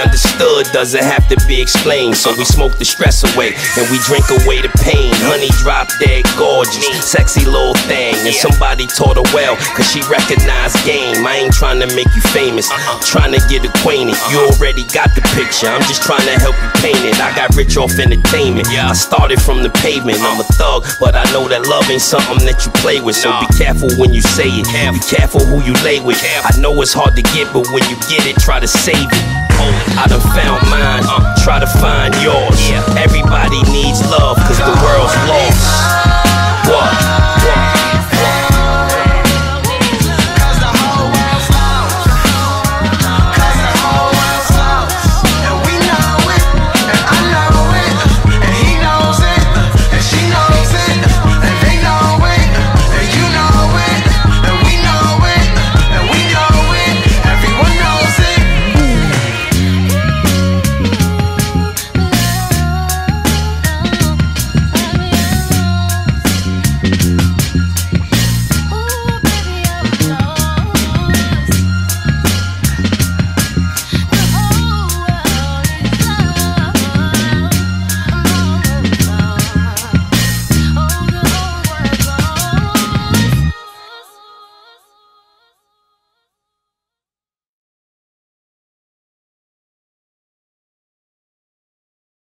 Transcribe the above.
understood doesn't have to be explained. So we smoke the stress away and we drink away the pain. Honey drop dead gorgeous, sexy little thing. And somebody taught her well, cause she recognized game. I ain't trying to make you famous, uh-uh. trying to get acquainted. You uh-uh. already got the picture, I'm just trying to help you paint it. I got rich off entertainment. Yeah. I started from the pavement. I'm a thug, but I know that love ain't something that you play with. So be careful when you say it. Be careful who you lay with. I know it's hard to get, but when you get it, try to save it. I done found mine, uh, try to find yours.